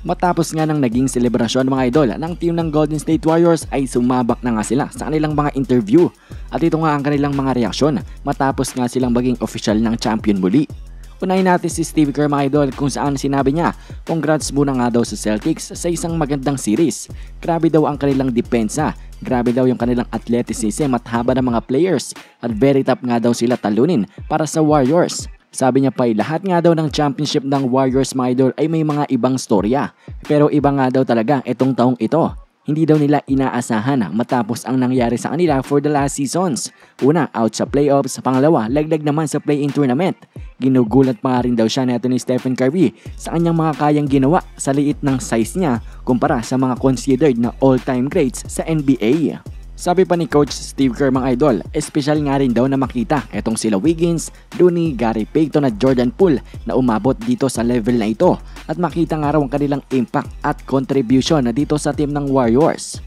Matapos nga ng naging selebrasyon mga idol ng team ng Golden State Warriors ay sumabak na nga sila sa kanilang mga interview at ito nga ang kanilang mga reaksyon matapos nga silang maging official ng champion muli. Unahin natin si Steve Kerr mga idol kung saan sinabi niya congrats muna nga daw sa Celtics sa isang magandang series. Grabe daw ang kanilang depensa, grabe daw yung kanilang athleticism at haba ng mga players at very tough nga daw sila talunin para sa Warriors. Sabi niya pa lahat nga daw ng championship ng Warriors mga idol ay may mga ibang storya. Pero iba nga daw talaga itong taong ito. Hindi daw nila inaasahan matapos ang nangyari sa kanila for the last seasons. Una, out sa playoffs. Pangalawa, lagdag naman sa play-in tournament. Ginugulat pa rin daw siya neto ni Stephen Curry sa kanyang mga kayang ginawa sa liit ng size niya kumpara sa mga considered na all-time greats sa NBA. Sabi pa ni Coach Steve Kerr mga idol, espesyal nga rin daw na makita etong sila Wiggins, Looney, Gary Payton at Jordan Poole na umabot dito sa level na ito at makita nga raw ang kanilang impact at contribution na dito sa team ng Warriors.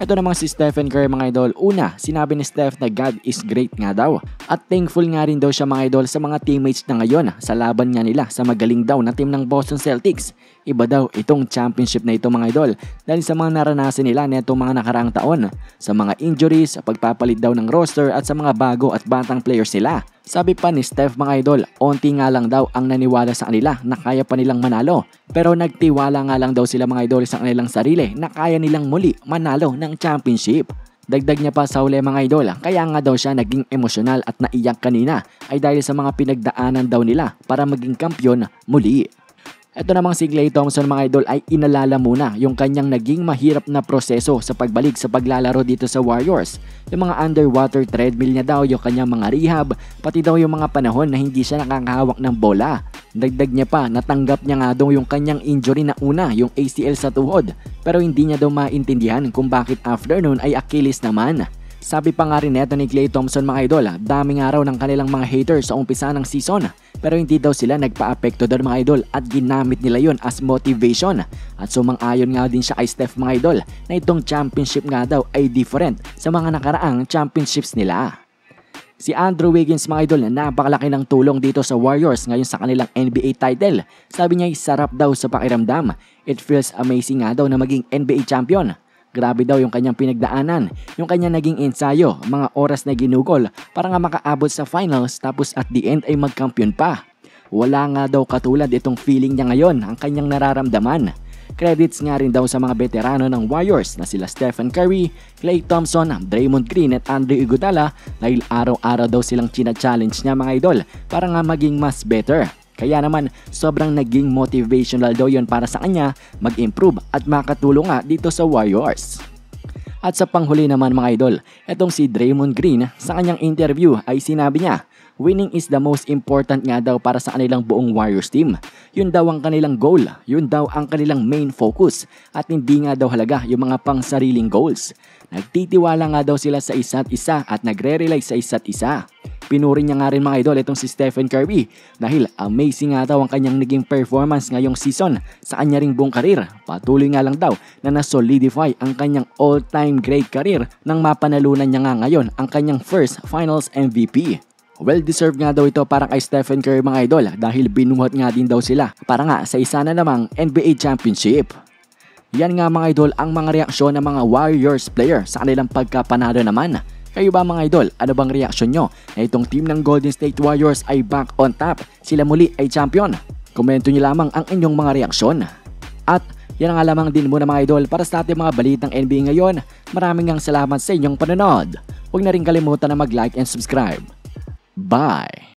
Ito namang si Stephen Curry mga idol. Una, sinabi ni Steph na God is great nga daw. At thankful nga rin daw siya mga idol sa mga teammates na ngayon sa laban nga nila sa magaling daw na team ng Boston Celtics. Iba daw itong championship na ito mga idol dahil sa mga naranasan nila netong mga nakaraang taon. Sa mga injuries, pagpapalit daw ng roster at sa mga bago at batang players nila. Sabi pa ni Steph mga idol, onti nga lang daw ang naniwala sa kanila na kaya pa nilang manalo. Pero nagtiwala nga lang daw sila mga idol sa kanilang sarili na kaya nilang muli manalo ng championship. Dagdag niya pa sa uli mga idol, kaya nga daw siya naging emosyonal at naiyak kanina ay dahil sa mga pinagdaanan daw nila para maging kampyon muli. Ito namang si Clay Thompson mga idol ay inalala muna yung kanyang naging mahirap na proseso sa pagbalik sa paglalaro dito sa Warriors. Yung mga underwater treadmill niya daw, yung kanyang mga rehab, pati daw yung mga panahon na hindi siya nakakahawak ng bola. Dagdag niya pa, natanggap niya nga daw yung kanyang injury na una, yung ACL sa tuhod. Pero hindi niya daw maintindihan kung bakit after noon ay Achilles naman. Sabi pa nga rin neto ni Clay Thompson mga idol, dami nga raw ng kanilang mga haters sa umpisa ng season pero hindi daw sila nagpa-apekto doon mga idol at ginamit nila yon as motivation. At sumang-ayon nga din siya kay Steph mga idol na itong championship nga daw ay different sa mga nakaraang championships nila. Si Andrew Wiggins mga idol na napakalaki ng tulong dito sa Warriors ngayon sa kanilang NBA title. Sabi niya sarap daw sa pakiramdam. It feels amazing nga daw na maging NBA champion. Grabe daw yung kanyang pinagdaanan, yung kanyang naging ensayo, mga oras na ginugol para nga makaabot sa finals tapos at the end ay magkampiyon pa. Wala nga daw katulad itong feeling niya ngayon ang kanyang nararamdaman. Credits nga rin daw sa mga veterano ng Warriors na sila Stephen Curry, Klay Thompson, Draymond Green at Andre Iguodala dahil araw-araw daw silang china-challenge niya mga idol para nga maging mas better. Kaya naman sobrang naging motivational daw yon para sa kanya mag-improve at makatulong nga dito sa Warriors. At sa panghuli naman mga idol, etong si Draymond Green sa kanyang interview ay sinabi niya, winning is the most important nga daw para sa kanilang buong Warriors team. Yun daw ang kanilang goal, yun daw ang kanilang main focus at hindi nga daw halaga yung mga pang sariling goals. Nagtitiwala nga daw sila sa isa't isa at nagre-rely sa isa't isa. Pinuri niya nga rin mga idol itong si Stephen Curry dahil amazing nga daw ang kanyang naging performance ngayong season sa kanya ring buong karir. Patuloy nga lang daw na nasolidify ang kanyang all-time great career nang mapanalunan niya nga ngayon ang kanyang first finals MVP. Well-deserved nga daw ito para kay Stephen Curry mga idol dahil binuhat nga din daw sila para nga sa isa na namang NBA Championship. Yan nga mga idol ang mga reaksyon ng mga Warriors player sa kanilang pagkapanalo naman kayo ba mga idol, ano bang reaksyon nyo na itong team ng Golden State Warriors ay back on top? Sila muli ay champion? Komento nyo lamang ang inyong mga reaksyon. At yan ang lamang din muna mga idol para sa ating mga balitang NBA ngayon. Maraming ang salamat sa inyong panonood. Huwag na rin kalimutan na mag-like and subscribe. Bye!